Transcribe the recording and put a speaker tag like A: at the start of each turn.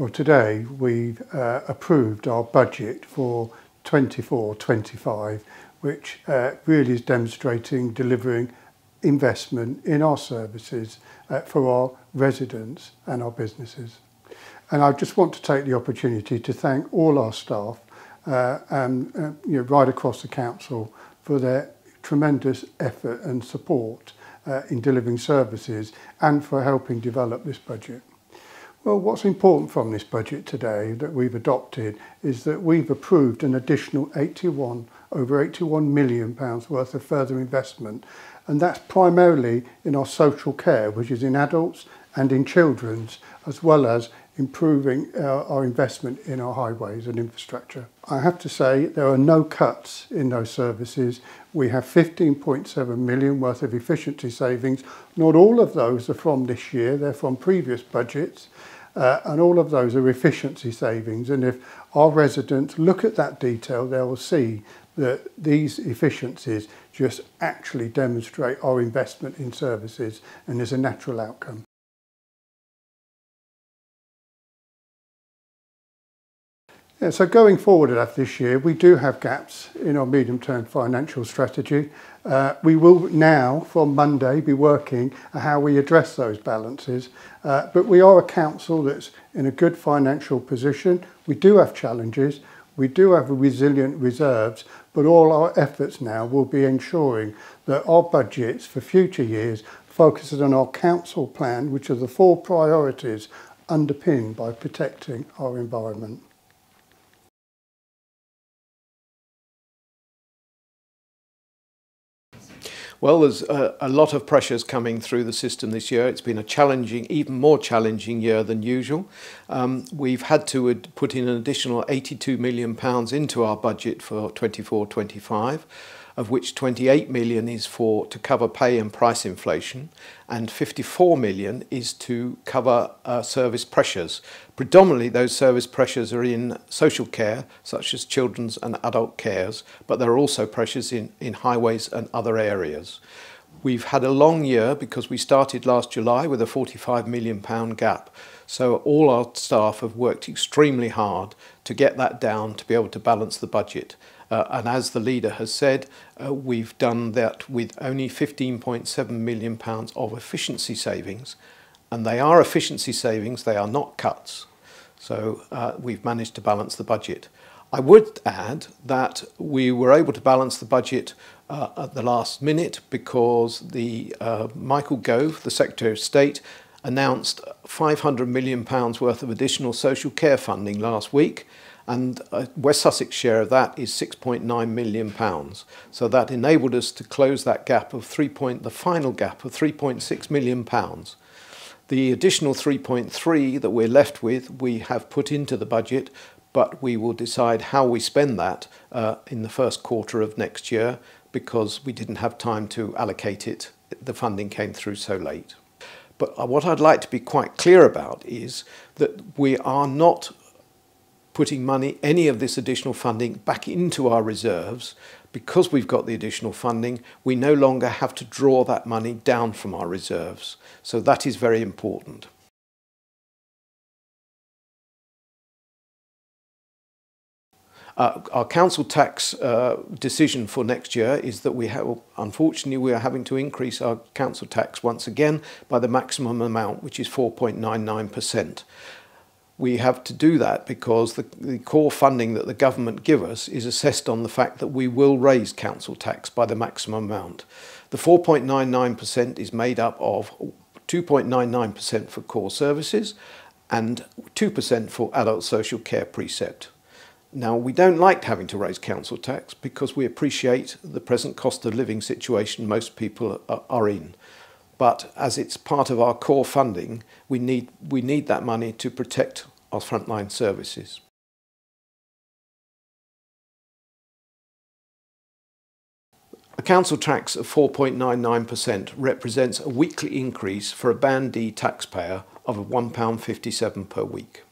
A: Well, today we've uh, approved our budget for 24-25, which uh, really is demonstrating delivering investment in our services uh, for our residents and our businesses. And I just want to take the opportunity to thank all our staff uh, and uh, you know, right across the council for their tremendous effort and support uh, in delivering services and for helping develop this budget. Well, what's important from this budget today that we've adopted is that we've approved an additional 81, over 81 million pounds worth of further investment. And that's primarily in our social care, which is in adults and in children's, as well as improving our, our investment in our highways and infrastructure. I have to say there are no cuts in those services. We have 15.7 million worth of efficiency savings. Not all of those are from this year, they're from previous budgets. Uh, and all of those are efficiency savings. And if our residents look at that detail, they will see that these efficiencies just actually demonstrate our investment in services and there's a natural outcome. Yeah, so going forward at this year, we do have gaps in our medium-term financial strategy. Uh, we will now, from Monday, be working how we address those balances. Uh, but we are a council that's in a good financial position. We do have challenges. We do have resilient reserves, but all our efforts now will be ensuring that our budgets for future years focuses on our council plan, which are the four priorities underpinned by protecting our environment.
B: Well, there's a, a, lot of pressures coming through the system this year. It's been a challenging, even more challenging year than usual. Um, we've had to put in an additional £82 million into our budget for 24-25 of which 28 million is for to cover pay and price inflation and 54 million is to cover uh, service pressures. Predominantly those service pressures are in social care such as children's and adult cares but there are also pressures in, in highways and other areas. We've had a long year because we started last July with a 45 million pound gap. So all our staff have worked extremely hard to get that down to be able to balance the budget. Uh, and as the leader has said, uh, we've done that with only 15.7 million pounds of efficiency savings. And they are efficiency savings, they are not cuts. So uh, we've managed to balance the budget. I would add that we were able to balance the budget uh, at the last minute because the uh, Michael Gove, the Secretary of State, announced 500 million pounds worth of additional social care funding last week and uh, West Sussex share of that is 6.9 million pounds. So that enabled us to close that gap of 3 point, the final gap of 3.6 million pounds. The additional 3.3 that we're left with, we have put into the budget, but we will decide how we spend that uh, in the first quarter of next year because we didn't have time to allocate it. The funding came through so late. But uh, what I'd like to be quite clear about is that we are not putting money, any of this additional funding, back into our reserves. Because we've got the additional funding, we no longer have to draw that money down from our reserves. So that is very important. Uh, our council tax uh, decision for next year is that we have, unfortunately, we are having to increase our council tax once again by the maximum amount, which is 4.99% we have to do that because the, the, core funding that the government give us is assessed on the fact that we will raise council tax by the maximum amount. The 4.99% is made up of 2.99% for core services and 2% for adult social care precept. Now, we don't like having to raise council tax because we appreciate the present cost of living situation most people are in. But as it's part of our core funding, we need, we need that money to protect our frontline services. A council tax of 4.99% represents a weekly increase for a Band D taxpayer of £1.57 per week.